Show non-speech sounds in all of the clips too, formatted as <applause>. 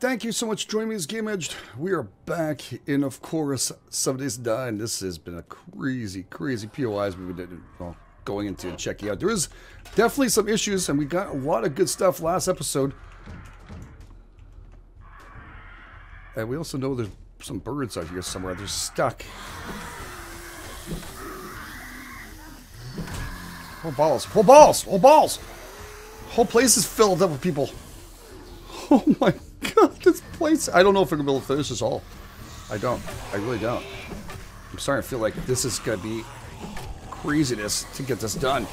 Thank you so much for joining me as Game Edged. We are back in, of course, Seven Days to Die, and this has been a crazy, crazy POIs we've been well, going into and checking out. There is definitely some issues, and we got a lot of good stuff last episode. And we also know there's some birds out here somewhere. They're stuck. Oh, balls. Oh, balls. Oh, balls. Whole place is filled up with people. <laughs> Oh my god, this place. I don't know if I'm going to be able to finish this all. I don't. I really don't. I'm starting to feel like this is going to be craziness to get this done.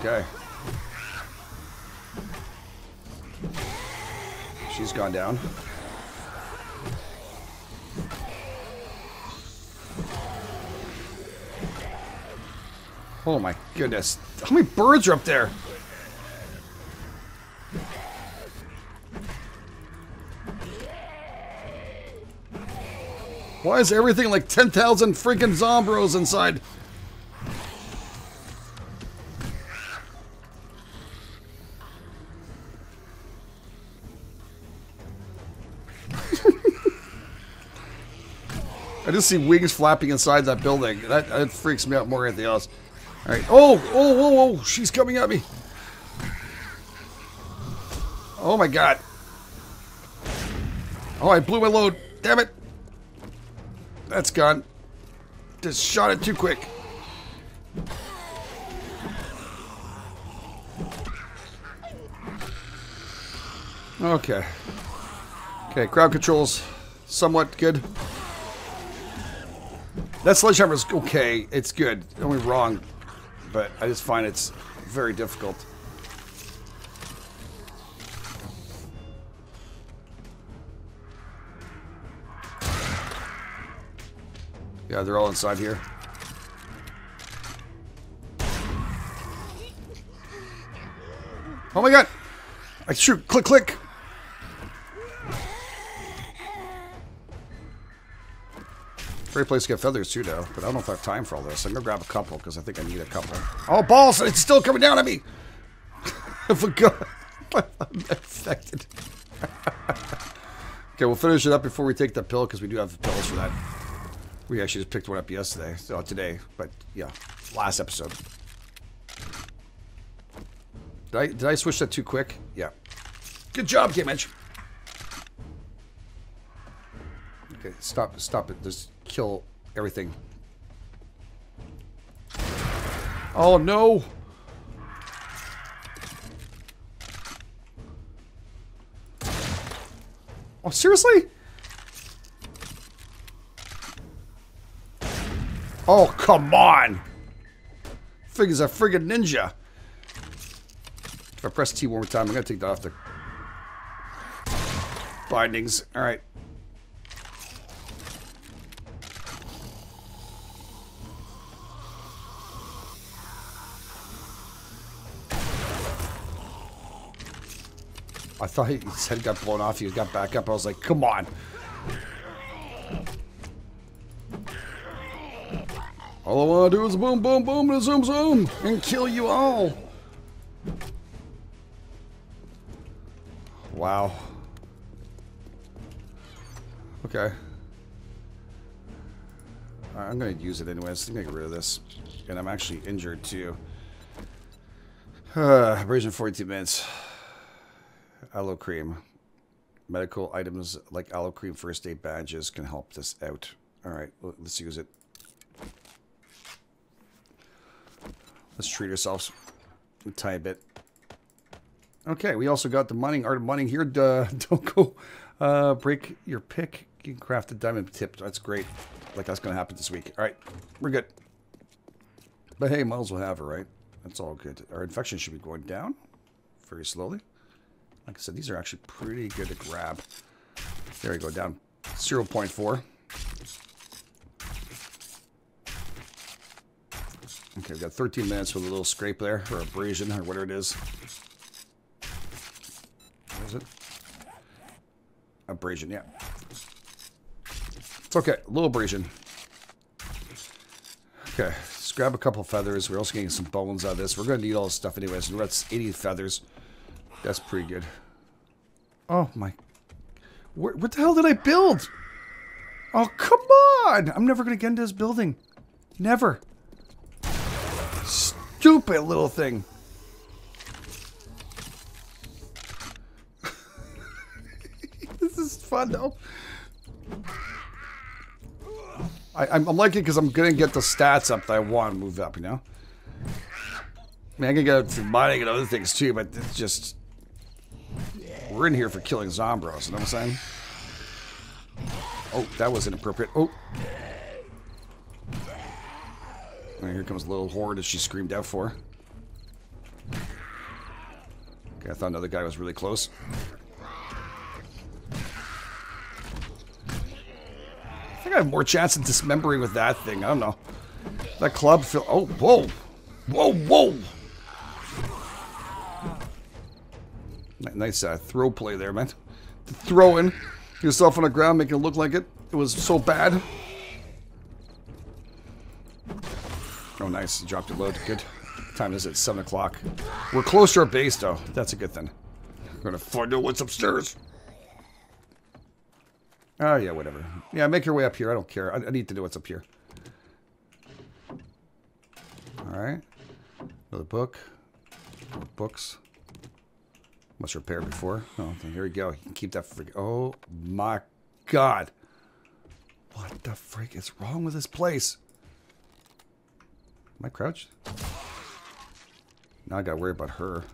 Okay. She's gone down. Oh my goodness. How many birds are up there? Why is everything like 10,000 freaking Zombros inside? <laughs> I just see wings flapping inside that building. That, that freaks me out more than anything else. All right. Oh, oh, oh, oh, she's coming at me. Oh my god. Oh, I blew my load. Damn it. That's gone. Just shot it too quick. Okay. Okay, crowd controls somewhat good. That sledgehammer's okay. It's good. Get wrong. But I just find it's very difficult. Yeah, they're all inside here. Oh my god! I shoot! Click, click! Great place to get feathers too, though. But I don't know if I have time for all this. I'm gonna grab a couple because I think I need a couple. Oh balls! It's still coming down at me. <laughs> I forgot. <laughs> I'm infected. <laughs> okay, we'll finish it up before we take the pill because we do have pills for that. We actually just picked one up yesterday, so uh, today, but yeah, last episode. Did I did I switch that too quick? Yeah. Good job, Game Edge. Okay, stop, stop it. Just kill everything. Oh no! Oh, seriously? Oh, come on! Figure's a friggin' ninja. If I press T one more time, I'm gonna take that off the bindings. Alright. Thought his head got blown off. He got back up. I was like, come on. All I want to do is boom, boom, boom, and zoom, zoom, and kill you all. Wow. Okay. I'm going to use it anyways to get rid of this. And I'm actually injured too. Uh, <sighs> abrasion 42 minutes. Aloe cream. Medical items like aloe cream first aid badges can help this out. Alright, let's use it. Let's treat ourselves a tiny bit. Okay, we also got the mining, art of mining here. Duh, <laughs> don't go uh, break your pick. You can craft a diamond tip. That's great. Like that's going to happen this week. All right, we're good. But hey, might as well have her, right? That's all good. Our infection should be going down very slowly. Like I said, these are actually pretty good to grab. There we go, down 0 0.4. Okay, we've got 13 minutes with a little scrape there, or abrasion, or whatever it is. What is it? Abrasion, yeah. It's okay, a little abrasion. Okay, let's grab a couple feathers. We're also getting some bones out of this. We're going to need all this stuff anyways. We're at 80 feathers. That's pretty good. Oh, my. Where, what the hell did I build? Oh, come on! I'm never to get into this building. Never. Stupid little thing. <laughs> this is fun, though. I, I'm, I'm liking it because I'm to get the stats up that I want to move up, you know? I mean, I can get to mining and other things too, but it's just... We're in here for killing Zombros, you know what I'm saying? Oh, that was inappropriate. Oh. Here comes a little horde as she screamed out for. Okay, I thought another guy was really close. I think I have more chance of dismembering with that thing. I don't know. That club feel. Oh, whoa. Whoa, whoa. Nice uh, throw play there, man. Throwing yourself on the ground, making it look like it. It was so bad. Oh, nice. You dropped it load. Good. Time is it? 7 o'clock. We're close to our base, though. That's a good thing. We're going to find out what's upstairs. Oh, yeah, whatever. Yeah, make your way up here. I don't care. I, I need to know what's up here. Alright. Another book. Books. Must repair before. Oh, here we go. You can keep that freak. Oh my god. What the freak is wrong with this place? Am I crouched? Now I gotta worry about her.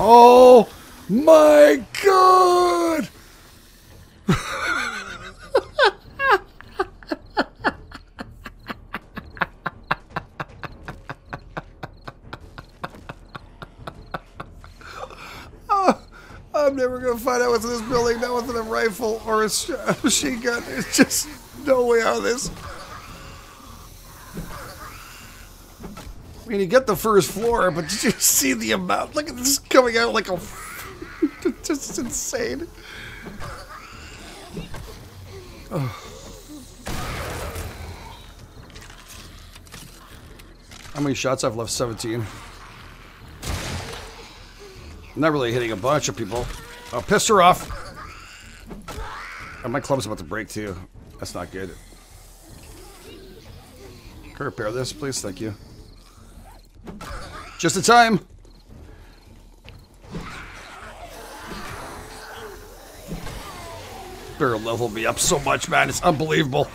Oh my god! oh, <laughs> I'm never gonna find out what's in this building. That wasn't a rifle or a <laughs> machine gun. There's just no way out of this. I mean, you get the first floor, but did you see the amount? Look at this coming out like a... <laughs> just insane. Oh. How many shots I've left? 17. Not really hitting a bunch of people. Oh, pissed her off. Oh, my club's about to break, too. That's not good. Can I repair this, please? Thank you. Just in time. Barrel level me up so much, man. It's unbelievable.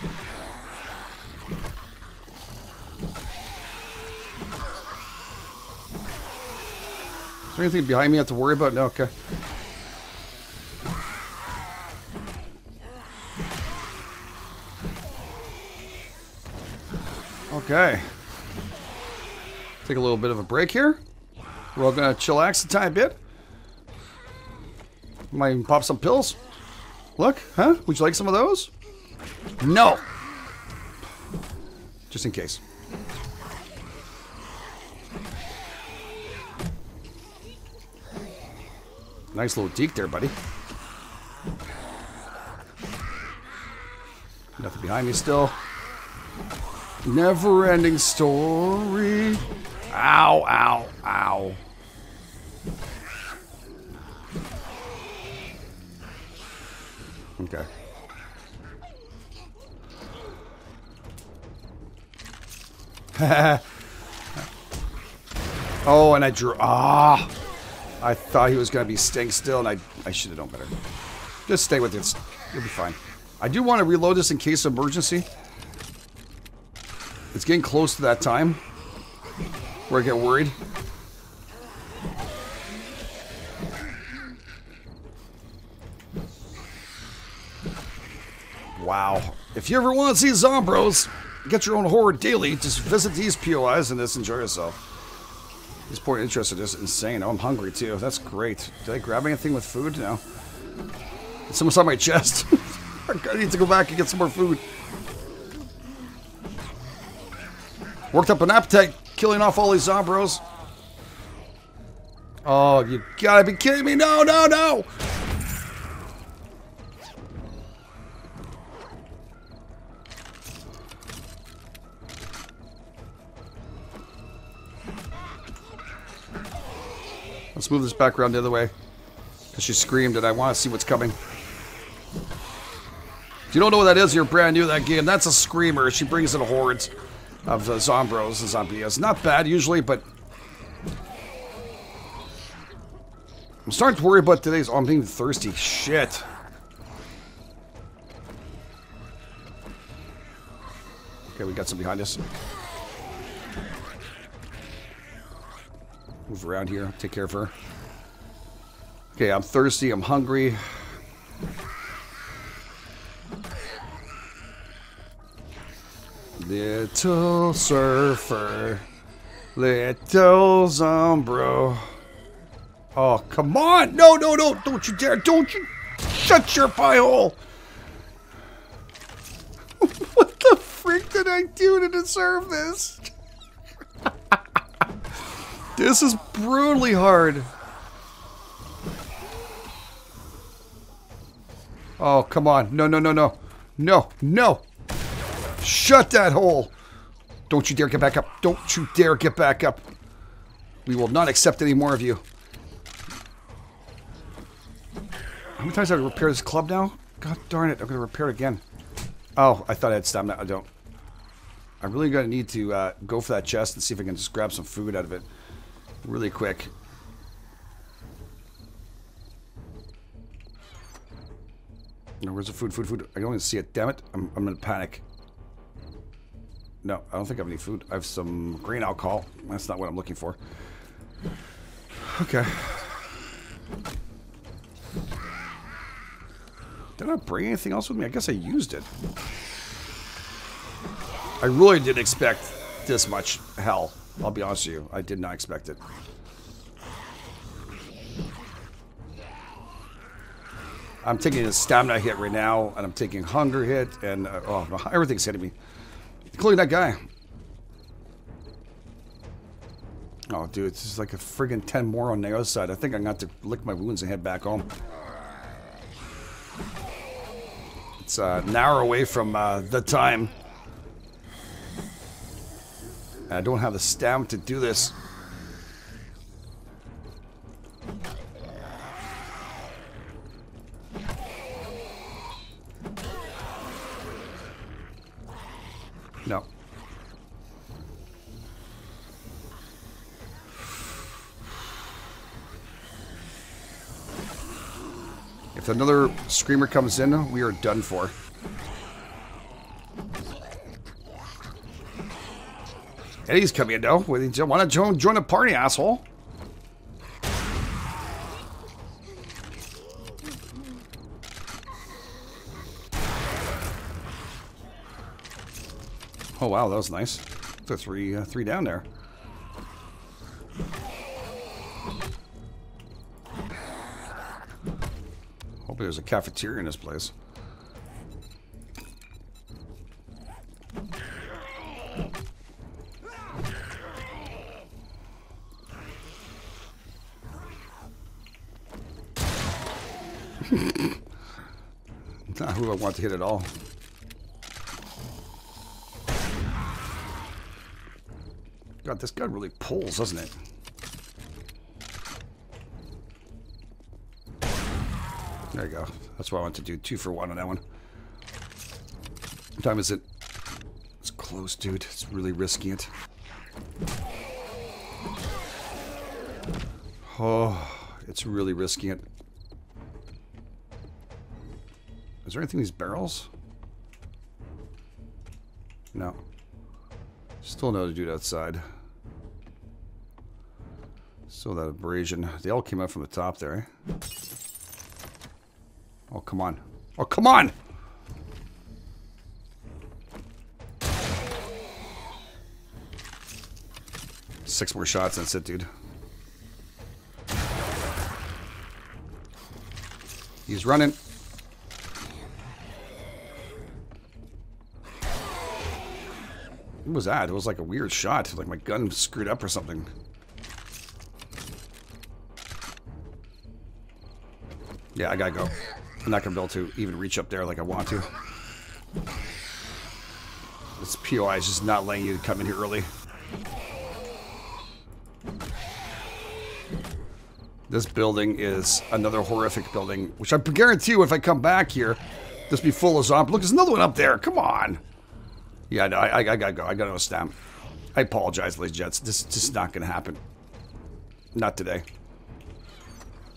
Is there anything behind me I have to worry about? No, okay. Okay. Take a little bit of a break here. We're all gonna chillax a tiny bit. Might even pop some pills. Look, huh? Would you like some of those? No. Just in case. Nice little deke there, buddy. Nothing behind me still. Never ending story. Ow, ow, ow. Okay. <laughs> oh, and I drew. Ah. I thought he was going to be staying still, and I, I should have known better. Just stay with it. You'll be fine. I do want to reload this in case of emergency. It's getting close to that time where I get worried. Wow. If you ever want to see Zombros, get your own horror daily, just visit these POIs and just enjoy yourself. This point interest is just insane. Oh, I'm hungry too. That's great. Did I grab anything with food? No. Someone's on my chest. <laughs> I need to go back and get some more food. Worked up an appetite, killing off all these zombros. Oh, you gotta be kidding me. No, no, no. Let's move this back around the other way. Because she screamed and I want to see what's coming. If you don't know what that is, you're brand new to that game. That's a screamer. She brings in hordes of the zombros and zombies. Not bad usually, but... I'm starting to worry about today's... Oh, I'm being thirsty. Shit. Okay, we got some behind us. Move around here. Take care of her. Okay, I'm thirsty. I'm hungry. Little surfer. Little zombro. Oh, come on! No, no, no! Don't you dare! Don't you shut your pie hole! <laughs> what the freak did I do to deserve this? <laughs> this is brutally hard. Oh, come on. No, no, no, no. No, no. Shut that hole. Don't you dare get back up. Don't you dare get back up. We will not accept any more of you. How many times have I repair this club now? God darn it. I'm going to repair it again. Oh, I thought I had stamina. I don't. I'm really going to need to uh, go for that chest and see if I can just grab some food out of it really quick. No, where's the food? Food, food. I don't even see it. Damn it. I'm, I'm in panic. No, I don't think I have any food. I have some green alcohol. That's not what I'm looking for. Okay. Did I bring anything else with me? I guess I used it. I really didn't expect this much hell. I'll be honest with you. I did not expect it. I'm taking a stamina hit right now, and I'm taking hunger hit, and uh, oh, everything's hitting me, including that guy. Oh, dude, it's just like a friggin' 10 more on the other side. I think I'm going to have to lick my wounds and head back home. It's uh, an hour away from uh, the time. I don't have the stamina to do this. No. If another screamer comes in, we are done for. Eddie's coming in though. Want to join, join a party, asshole? Oh wow, that was nice. The three, uh, three down there. There's a cafeteria in this place. <laughs> Not who I want to hit at all. God, this gun really pulls, doesn't it? There you go. That's what I want to do. Two for one on that one. What time is it? It's close, dude. It's really risky it. Oh, it's really risky it. Is there anything in these barrels? No. Still another dude outside. Still that abrasion. They all came out from the top there, eh? Oh, come on. Oh, come on! Six more shots, that's it, dude. He's running. What was that? It was like a weird shot. Like my gun screwed up or something. Yeah, I gotta go. I'm not gonna be able to even reach up there like I want to. This POI is just not letting you come in here early. This building is another horrific building, which I guarantee you if I come back here, this be full of zombies. Look, there's another one up there. Come on. Yeah, no, I, I, I gotta go. I gotta go stamp. I apologize, ladies and gents. This is just not gonna happen. Not today.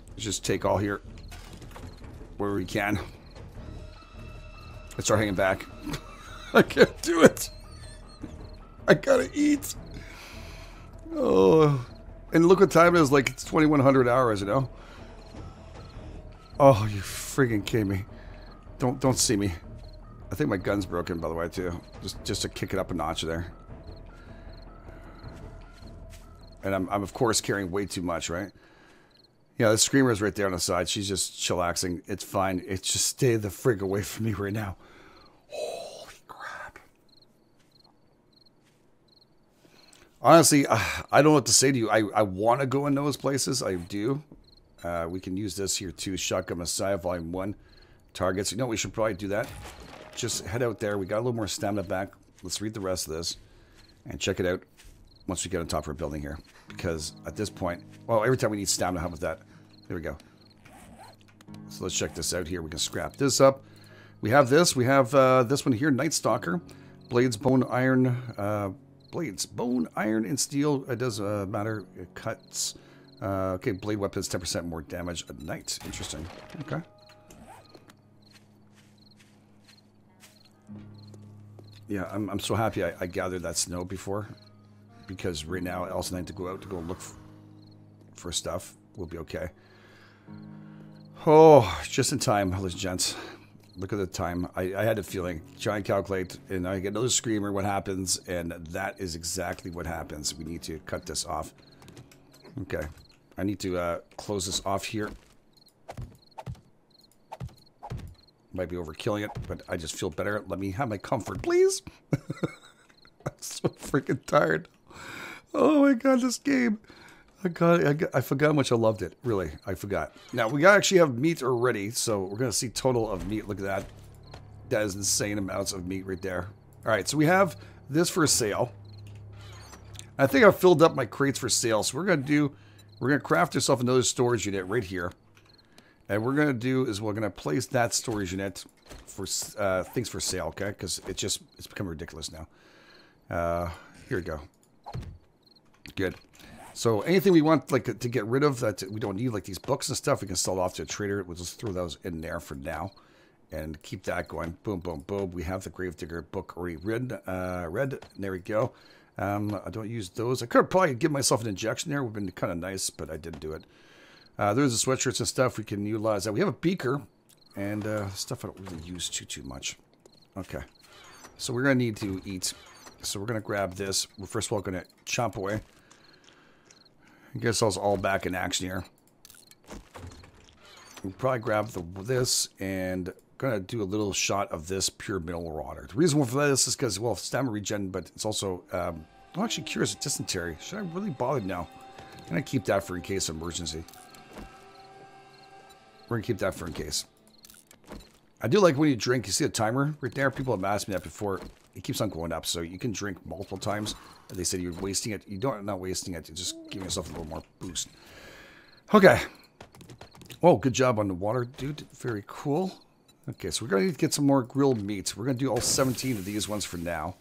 Let's just take all here where we can. Let's start hanging back. <laughs> I can't do it. I gotta eat. Oh. And look what time it is. Like, it's 2100 hours, you know? Oh, you freaking kidding me. Don't, don't see me. I think my gun's broken, by the way, too. Just, just to kick it up a notch there. And I'm, I'm, of course, carrying way too much, right? Yeah, the screamer is right there on the side. She's just chillaxing. It's fine. It's just stay the frig away from me right now. Holy crap. Honestly, uh, I don't know what to say to you. I, I want to go in those places. I do. Uh, we can use this here too. Shotgun Messiah Volume 1 targets. You know, we should probably do that. Just head out there. We got a little more stamina back. Let's read the rest of this and check it out once we get on top of our building here. Because at this point, well, every time we need stamina, how about that? There we go. So let's check this out here. We can scrap this up. We have this. We have uh, this one here, Night Stalker. Blades, bone, iron, uh, blades, bone, iron, and steel. It does uh, matter. It cuts. Uh, okay, blade weapons, 10% more damage at night. Interesting. Okay. Yeah, I'm, I'm so happy I, I gathered that snow before. Because right now, Elsa and I need to go out to go look for stuff. We'll be okay. Oh, just in time, ladies and gents. Look at the time. I, I had a feeling. Try and calculate, and I get another screamer. What happens? And that is exactly what happens. We need to cut this off. Okay. I need to uh, close this off here. Might be overkilling it, but I just feel better. Let me have my comfort, please. <laughs> I'm so freaking tired. Oh my god, this game. I got, I got, I forgot how much I loved it. Really, I forgot. Now, we actually have meat already, so we're to see total of meat. Look at that. That is insane amounts of meat right there. All right, so we have this for sale. I think I've filled up my crates for sale, so we're to do, we're to craft ourselves another storage unit right here. And we're to do is we're to place that storage unit for uh, things for sale, okay? Because it just, it's become ridiculous now. Uh, here we go. Good. So anything we want like to get rid of that we don't need, like these books and stuff, we can sell off to a trader. We'll just throw those in there for now and keep that going. Boom, boom, boom. We have the Gravedigger book already read. Uh, read. There we go. Um, I don't use those. I could probably give myself an injection there. Would have been kind of nice, but I didn't do it. Uh, there's the sweatshirts and stuff we can utilize. That we have a beaker and uh, stuff I don't really use too too much. Okay, so we're gonna need to eat. So we're gonna grab this. We're first of all gonna chomp away. I guess I was all back in action here. We'll probably grab the, this and gonna do a little shot of this pure mineral water. The reason for this is because, well, stamina regen, but it's also, um, I'm actually curious dysentery. Should I really bother now? I'm gonna keep that for in case of emergency. We're gonna keep that for in case. I do like when you drink, you see a timer right there? People have asked me that before. It keeps on going up, so you can drink multiple times. They said you're wasting it. You don't not wasting it. You're just giving yourself a little more boost. Okay. Oh, good job on the water, dude. Very cool. Okay, so we're going to get some more grilled meats. We're going to do all 17 of these ones for now.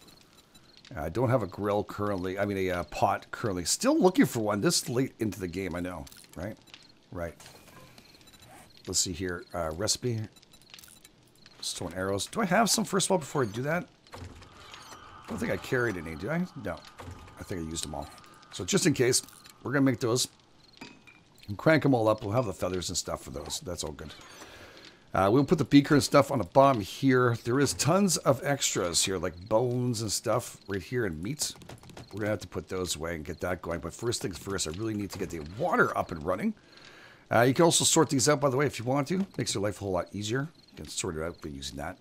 I don't have a grill currently. I mean, a uh, pot currently. Still looking for one this late into the game, I know. Right? Right. Let's see here. Uh, recipe. Stone arrows. Do I have some first of all before I do that? I don't think I carried any, do I? No. I think I used them all. So just in case, we're going to make those. And crank them all up. We'll have the feathers and stuff for those. That's all good. Uh, we'll put the beaker and stuff on the bottom here. There is tons of extras here, like bones and stuff right here and meats. We're going to have to put those away and get that going. But first things first, I really need to get the water up and running. Uh, you can also sort these out, by the way, if you want to. Makes your life a whole lot easier. You can sort it out by using that.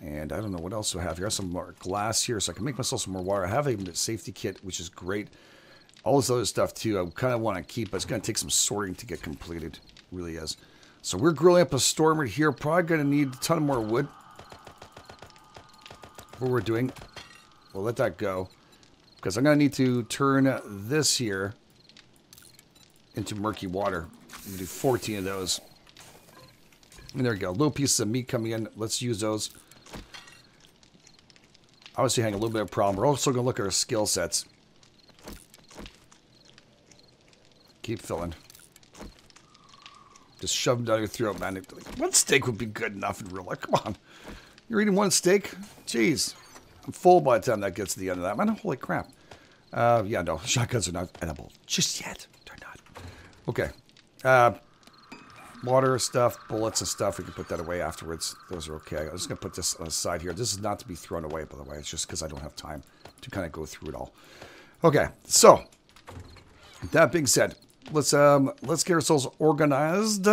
And I don't know what else I have here. I have some more glass here, so I can make myself some more water. I have even a safety kit, which is great. All this other stuff, too, I kind of want to keep, but it's going to take some sorting to get completed. It really is. So we're grilling up a storm right here. Probably going to need a ton of more wood. What we're doing, we'll let that go. Because I'm going to need to turn this here into murky water. I'm going to do 14 of those. And there we go. Little pieces of meat coming in. Let's use those. Obviously having a little bit of a problem. We're also going to look at our skill sets. Keep filling. Just shove them down your throat, man. One steak would be good enough in real life. Come on. You're eating one steak? Jeez. I'm full by the time that gets to the end of that, man. Holy crap. Uh, yeah, no. Shotguns are not edible. Just yet. They're not. Okay. Uh, water stuff, bullets and stuff. We can put that away afterwards. Those are okay. I'm just going to put this on the side here. This is not to be thrown away, by the way. It's just because I don't have time to kind of go through it all. Okay, so that being said, let's um let's get ourselves organized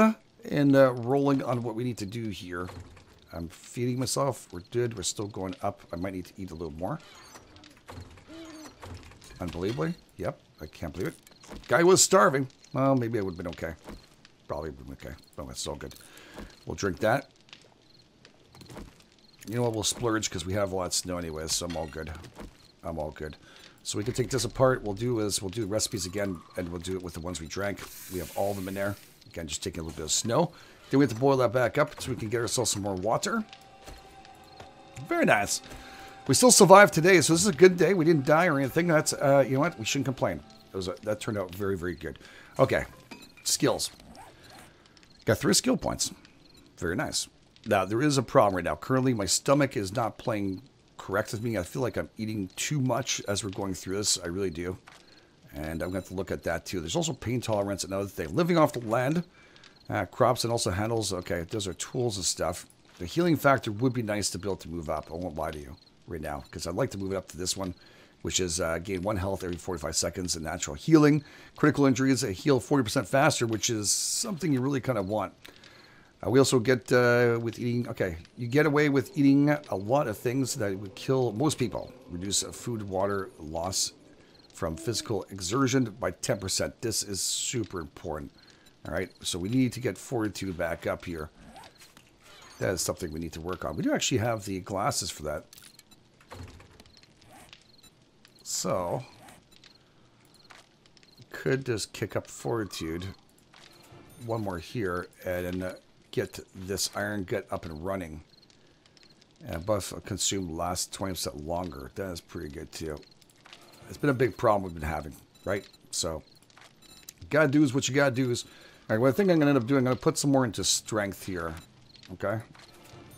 and uh, rolling on what we need to do here. I'm feeding myself. We're good. We're still going up. I might need to eat a little more. Unbelievably. Yep. I can't believe it. Guy was starving. Well, maybe I would have been okay. Probably okay. Oh, that's all good. We'll drink that. You know what? We'll splurge because we have a lot of snow anyways, so I'm all good. I'm all good. So we can take this apart. We'll do is we'll do recipes again, and we'll do it with the ones we drank. We have all of them in there. Again, just taking a little bit of snow. Then we have to boil that back up so we can get ourselves some more water. Very nice. We still survived today, so this is a good day. We didn't die or anything. That's uh, you know what? We shouldn't complain. It was a, that turned out very, very good. Okay, skills. Got three skill points. Very nice. Now, there is a problem right now. Currently, my stomach is not playing correct with me. I feel like I'm eating too much as we're going through this. I really do. And I'm going to have to look at that too. There's also pain tolerance, another thing. Living off the land, uh, crops, and also handles. Okay, those are tools and stuff. The healing factor would be nice to be able to move up. I won't lie to you right now because I'd like to move it up to this one which is uh, gain one health every 45 seconds and natural healing. Critical injuries uh, heal 40% faster, which is something you really kind of want. Uh, we also get uh, with eating, okay, you get away with eating a lot of things that would kill most people. Reduce food, water loss from physical exertion by 10%. This is super important. All right, so we need to get fortitude back up here. That is something we need to work on. We do actually have the glasses for that. So, could just kick up Fortitude. One more here, and uh, get this Iron Gut up and running. And buff consume last 20% longer. That is pretty good, too. It's been a big problem we've been having, right? So, gotta do is what you gotta do is... Alright, what I think I'm gonna end up doing, I'm gonna put some more into strength here. Okay?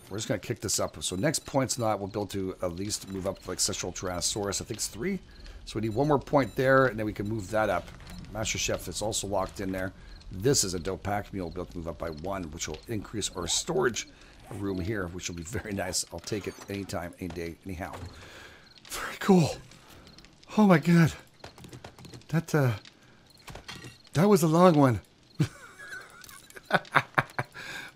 We're just going to kick this up. So next point's not, we'll able to at least move up like Sexual Tyrannosaurus. I think it's three. So we need one more point there, and then we can move that up. Master Chef is also locked in there. This is a dope pack mule able to move up by one, which will increase our storage room here, which will be very nice. I'll take it anytime, any day, anyhow. Very cool. Oh my god. That, uh, that was a long one. <laughs>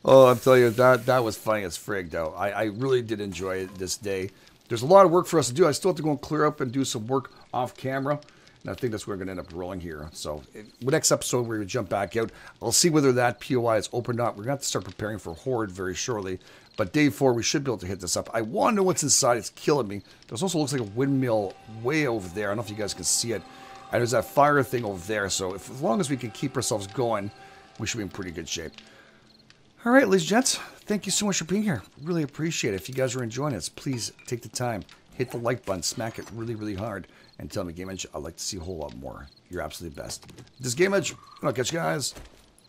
Oh, I'm telling you, that that was funny as frig, though. I, I really did enjoy it this day. There's a lot of work for us to do. I still have to go and clear up and do some work off camera. And I think that's where we're going to end up rolling here. So, it, next episode, we're going to jump back out. I'll see whether that POI is open or not. We're going to have to start preparing for Horde very shortly. But day four, we should be able to hit this up. I want to know what's inside. It's killing me. There's also looks like a windmill way over there. I don't know if you guys can see it. And there's that fire thing over there. So, if, as long as we can keep ourselves going, we should be in pretty good shape. All right, ladies and gents, thank you so much for being here. Really appreciate it. If you guys are enjoying this, please take the time, hit the like button, smack it really, really hard, and tell me, Game Edge, I'd like to see a whole lot more. You're absolutely best. This Game Edge, I'll catch you guys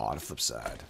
on the flip side.